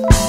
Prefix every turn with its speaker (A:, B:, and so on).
A: Bye.